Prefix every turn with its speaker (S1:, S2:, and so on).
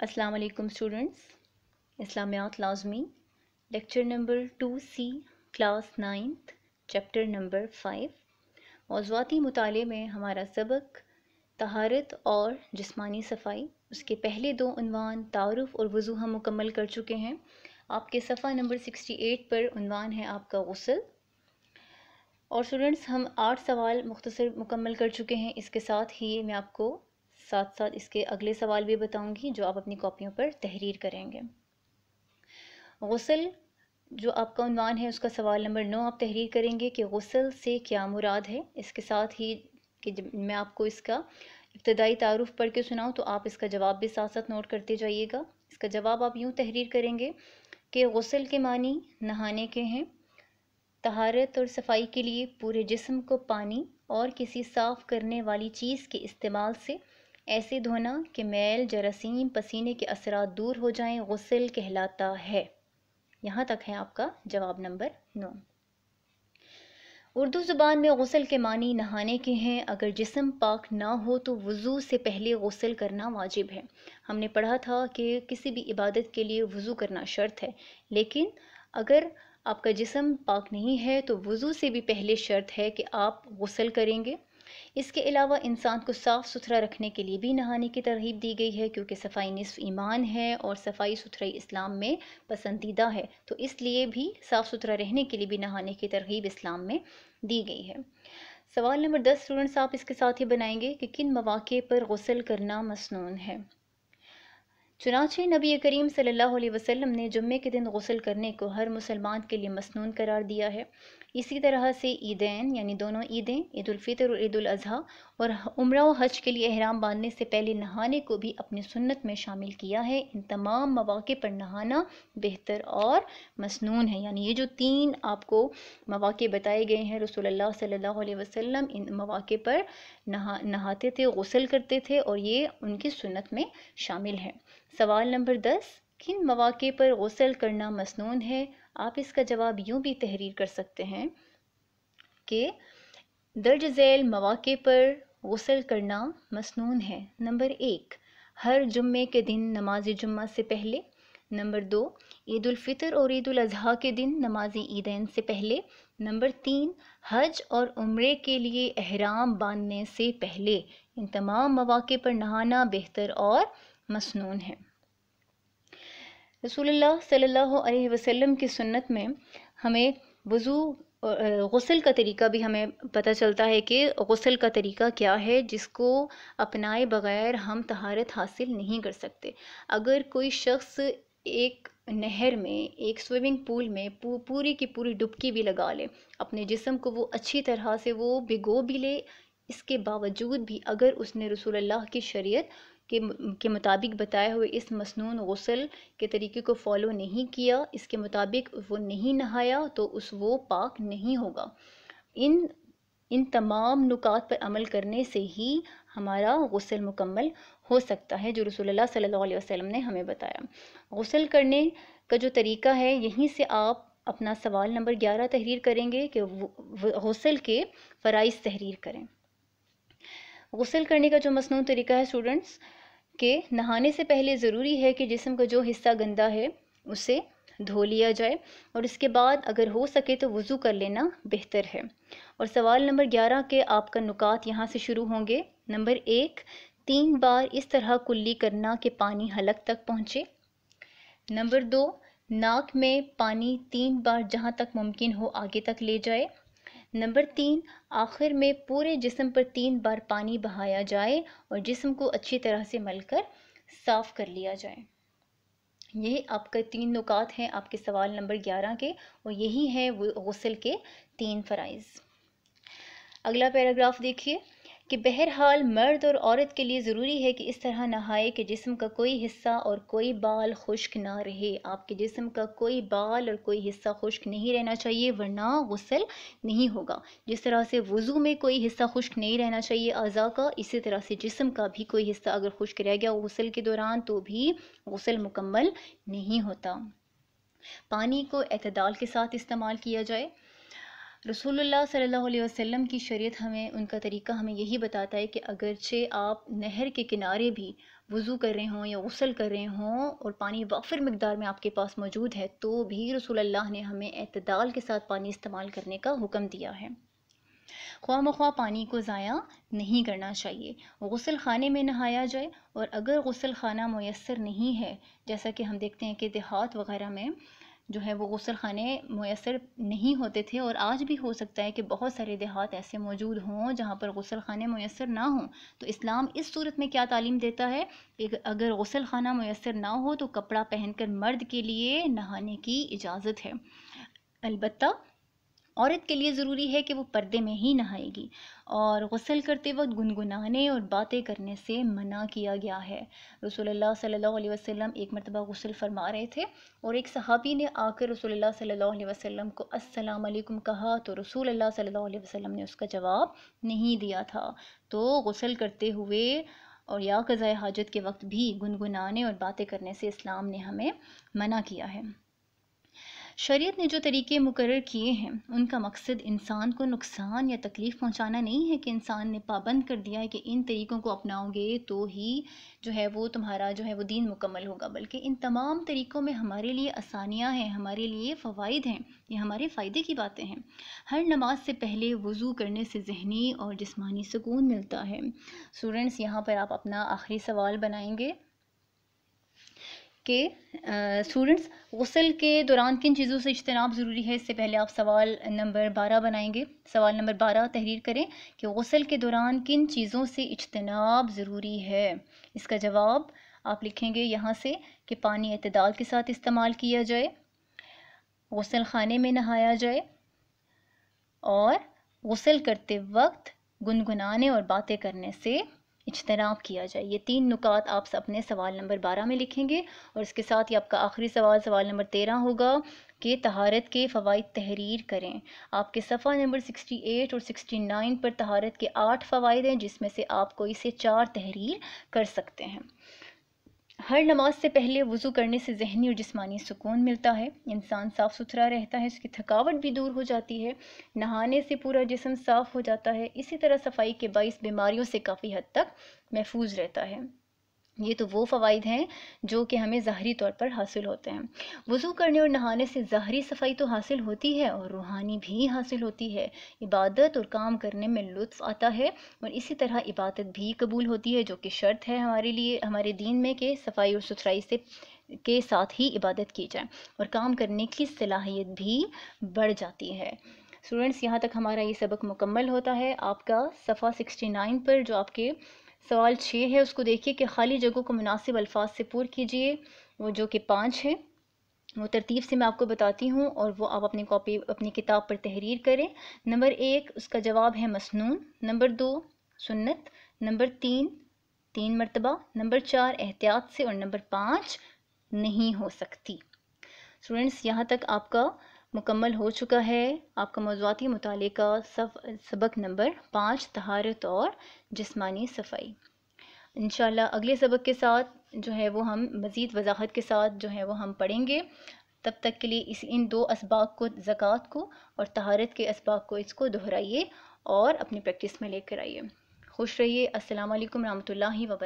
S1: अस्सलाम वालेकुम स्टूडेंट्स इस्लामियात लाजमी lecture number two C class ninth chapter number five मौजूदी मुताले में हमारा सबक तहारत और जिस्मानी सफ़ाई उसके पहले दो उनवान तारुफ और वज़ू हम मुकम्मल कर चुके हैं आपके सफ़ा नंबर सिक्सटी एट पर उनवान है आपका गसल और स्टूडेंट्स हम आठ सवाल मुख्तसर मुकम्मल कर चुके हैं इसके साथ ही मैं आपको साथ साथ इसके अगले सवाल भी बताऊँगी, जो आप अपनी कॉपियों पर तहरीर करेंगे। गसल, जो आपका उनवान है, उसका सवाल नंबर नौ आप तहरीर करेंगे कि गसल से क्या मुराद है? इसके साथ ही कि मैं आपको इसका इब्तदाई तारुफ पढ़ के सुनाऊँ तो आप इसका जवाब भी साथ साथ नोट करते जाइएगा। इसका जवाब आप यूँ तहरीर करेंगे कि गसल के मानी नहाने के हैं। तहारत और सफ़ाई के लिए पूरे जिस्म को पानी और किसी साफ़ करने वाली चीज़ के इस्तेमाल से ऐसे धोना कि मैल जरासीम पसीने के असरात दूर हो जाएँ गसल कहलाता है। यहाँ तक है आपका जवाब नंबर नौ। उर्दू ज़ुबान में गसल के मानी नहाने के हैं। अगर जिसम पाक ना हो तो वज़ू से पहले गसल करना वाजिब है। हमने पढ़ा था कि किसी भी इबादत के लिए वज़ू करना शर्त है। लेकिन अगर आपका जिसम पाक नहीं है तो वज़ू से भी पहले शर्त है कि आप गसल करेंगे। इसके अलावा इंसान को साफ़ सुथरा रखने के लिए भी नहाने की तरगीब दी गई है, क्योंकि सफ़ाई निसफ ईमान है और सफ़ाई सुथराई इस्लाम में पसंदीदा है। तो इसलिए भी साफ़ सुथरा रहने के लिए भी नहाने की तरगीब इस्लाम में दी गई है। सवाल नंबर दस, स्टूडेंट्स, आप इसके साथ ही बनाएँगे कि किन मौाक़े पर गसल करना मसनून है। चुनाचे नबी करीम सल्लल्लाहु अलैहि वसल्लम ने जुम्मे के दिन गसल करने को हर मुसलमान के लिए मसनून करार दिया है। इसी तरह से ईदैन, यानी दोनों ईदें ईद फितर और ईद अज़हा और उम्र व हज के लिए अहराम बांधने से पहले नहाने को भी अपनी सुन्नत में शामिल किया है। इन तमाम मौाक़े पर नहाना बेहतर और मसनून है। यानी ये जो तीन आपको मौाक़े बताए गए हैं रसोल्ला सल्ला वसम इन मौाक़े पर नहा, नहाते थे, गसल करते थे और ये उनकी सुन्नत में शामिल है। सवाल नंबर दस, किन मौाक़े पर गसल करना मसनून है? आप इसका जवाब यूँ भी तहरीर कर सकते हैं कि दर्ज झैल मौाक़े पर गसल करना मसनून है। नंबर एक, हर जुम्मे के दिन नमाज़ जुम्मा से पहले। नंबर दो, ईद और ईद अज़हा के दिन नमाज़ ईदैन से पहले। नंबर तीन, हज और उम्र के लिए अहराम बांधने से पहले। इन तमाम मौाक़े पर नहाना बेहतर और मसनून है। रसूलुल्लाह सल्लल्लाहु अलैहि वसल्लम की सुन्नत में हमें वज़ू गसल का तरीका भी हमें पता चलता है कि गसल का तरीका क्या है जिसको अपनाए बगैर हम तहारत हासिल नहीं कर सकते। अगर कोई शख्स एक नहर में एक स्विमिंग पूल में पू, पूरी की पूरी डुबकी भी लगा ले अपने जिसम को वो अच्छी तरह से वो भिगो भी ले इसके बावजूद भी अगर उसने रसूल अल्लाह की शरीयत के के मुताबिक बताए हुए इस मसनून गसल के तरीके को फॉलो नहीं किया, इसके मुताबिक वो नहीं नहाया तो उस वो पाक नहीं होगा। इन इन तमाम नुकात पर अमल करने से ही हमारा गसल मुकम्मल हो सकता है, जो रसोल्ला सल्लल्लाहु अलैहि वसल्लम ने हमें बताया। गसल करने का जो तरीका है, यहीं से आप अपना सवाल नंबर ग्यारह तहरीर करेंगे कि गसल के फ़राइज़ तहरीर करें। गसल करने का जो मसनू तरीका है, स्टूडेंट्स के नहाने से पहले ज़रूरी है कि जिसम का जो हिस्सा गंदा है, उसे धो लिया जाए और इसके बाद अगर हो सके तो वज़ू कर लेना बेहतर है। और सवाल नंबर ग्यारह के आपका नुकात यहाँ से शुरू होंगे। नंबर एक, तीन बार इस तरह कुल्ली करना कि पानी हलक तक पहुँचे। नंबर दो, नाक में पानी तीन बार जहाँ तक मुमकिन हो आगे तक ले जाए। नंबर तीन, आखिर में पूरे जिसम पर तीन बार पानी बहाया जाए और जिसम को अच्छी तरह से मलकर साफ़ कर लिया जाए। यही आपका तीन नुकात हैं आपके सवाल नंबर ग्यारह के और यही हैं गसल के तीन फ़राइज़। अगला पैराग्राफ देखिए। कि बहरहाल मर्द और औरत के लिए ज़रूरी है कि इस तरह नहाए कि जिस्म का कोई हिस्सा और कोई बाल खुश्क ना रहे। आपके जिस्म का कोई बाल और कोई हिस्सा खुश्क नहीं रहना चाहिए, वरना गसल नहीं होगा। जिस तरह से वज़ू में कोई हिस्सा खुश्क नहीं रहना चाहिए, अज़ा का, इसी तरह से जिस्म का भी कोई हिस्सा अगर खुश्क रह गया गसल के दौरान तो भी गसल मुकम्मल नहीं होता। पानी को अतदाल के साथ इस्तेमाल किया जाए। रसूलुल्लाह सल्लल्लाहु अलैहि वसल्लम की शरीयत हमें, उनका तरीका हमें यही बताता है कि अगरचे आप नहर के किनारे भी वज़ू कर रहे हों या गसल कर रहे हों और पानी वाफिर मकदार में आपके पास मौजूद है तो भी रसूलुल्लाह ने हमें अतदाल के साथ पानी इस्तेमाल करने का हुक्म दिया है। ख्वा मख्वा पानी को ज़ाया नहीं करना चाहिए। गसल खाने में नहाया जाए और अगर गसल खाना मैसर नहीं है, जैसा कि हम देखते हैं कि देहात वगैरह में जो है वो गसल खाने मैसर नहीं होते थे और आज भी हो सकता है कि बहुत सारे देहात ऐसे मौजूद हों जहाँ पर गसल खाने मैसर ना हों। तो इस्लाम इस सूरत में क्या तालीम देता है? कि अगर गसल खाना मैसर ना हो तो कपड़ा पहनकर मर्द के लिए नहाने की इजाज़त है। अलबत्ता औरत के लिए ज़रूरी है कि वो पर्दे में ही नहाएगी। और गसल करते वक्त गुनगुनाने और बातें करने से मना किया गया है। रसोल्ला अलैहि वसल्लम एक मरतबा गसल फरमा रहे थे और एक सहाबी ने आकर रसोल्ला अलैहि वसल्लम को अस्सलाम कहा तो सल्लल्लाहु अलैहि वसल्लम ने उसका जवाब नहीं दिया था। तो गसल करते हुए और या कज़ाय हाजत के वक्त भी गुनगुनाने और बातें करने से इस्लाम ने हमें मना किया है। शरीयत ने जो तरीके मुकर किए हैं, उनका मकसद इंसान को नुकसान या तकलीफ़ पहुंचाना नहीं है कि इंसान ने पाबंद कर दिया है कि इन तरीक़ों को अपनाओगे तो ही जो है वो तुम्हारा जो है वो दीन मुकम्मल होगा। बल्कि इन तमाम तरीक़ों में हमारे लिए आसानियाँ हैं, हमारे लिए फ़वाद हैं, ये हमारे फ़ायदे की बातें हैं। हर नमाज़ से पहले वज़ू करने से जहनी और जिस्मानी सुकून मिलता है। स्टूडेंट्स, यहाँ पर आप अपना आखिरी सवाल बनाएँगे। कि स्टूडेंट्स गसल के दौरान किन चीज़ों से इज्तनाब ज़रूरी है? इससे पहले आप सवाल नंबर बारह बनाएँगे। सवाल नंबर बारह, तहरीर करें कि गसल के दौरान किन चीज़ों से इज्तनाब ज़रूरी है। इसका जवाब आप लिखेंगे यहाँ से कि पानी अतदाल के साथ इस्तेमाल किया जाए, गसल खाने में नहाया जाए और गसल करते वक्त गुनगुनाने और बातें करने से इजतनाब किया जाए। ये तीन नुकात आप अपने सवाल नंबर बारह में लिखेंगे और इसके साथ ही आपका आखिरी सवाल सवाल नंबर तेरह होगा कि तहारत के फ़वाद तहरीर करें। आपके सफ़ा नंबर सिक्सटी एट और सिक्सटी नाइन पर तहारत के आठ फ़वाद हैं, जिसमें से आप कोई से चार तहरीर कर सकते हैं। हर नमाज़ से पहले वज़ू करने से जहनी और जिस्मानी सुकून मिलता है। इंसान साफ़ सुथरा रहता है, उसकी थकावट भी दूर हो जाती है, नहाने से पूरा जिसम साफ़ हो जाता है। इसी तरह सफ़ाई के बाईस बीमारियों से काफ़ी हद तक महफूज रहता है। ये तो वो फ़वाद हैं जो कि हमें ज़ाहरी तौर पर हासिल होते हैं। वज़ू करने और नहाने से ज़ाहरी सफ़ाई तो हासिल होती है और रूहानी भी हासिल होती है। इबादत और काम करने में लुत्फ़ आता है और इसी तरह इबादत भी कबूल होती है, जो कि शर्त है हमारे लिए, हमारे दीन में कि सफ़ाई और सुथराई से, के साथ ही इबादत की जाए और काम करने की सलाहियत भी बढ़ जाती है। स्टूडेंट्स, यहाँ तक हमारा ये सबक मुकम्मल होता है। आपका सफ़ा सिक्सटी नाइन पर जो आपके सवाल छः है, उसको देखिए कि खाली जगहों को मुनासिब अल्फाज से पूर कीजिए, वो जो कि पाँच है। वो तरतीब से मैं आपको बताती हूँ और वो आप अपनी कॉपी, अपनी किताब पर तहरीर करें। नंबर एक, उसका जवाब है मसनून। नंबर दो, सुन्नत। नंबर तीन तीन मरतबा। नंबर चार, एहतियात से। और नंबर पाँच, नहीं हो सकती। स्टूडेंट्स, यहाँ तक आपका मुकम्मल हो चुका है। आपका मौजूदी मुताले का सब सबक नंबर पाँच, तहारत और जिसमानी सफ़ाई। इन अगले सबक के साथ जो है वो हम मज़ीद वजाहत के साथ जो है वो हम पढ़ेंगे। तब तक के लिए इस, इन दो इसबाक को, ज़क़़त को और तहारत के इसबाक को इसको दोहराइए और अपनी प्रैक्टिस में लेकर आइए। खुश रहिए। अस्सलाम वालेकुम व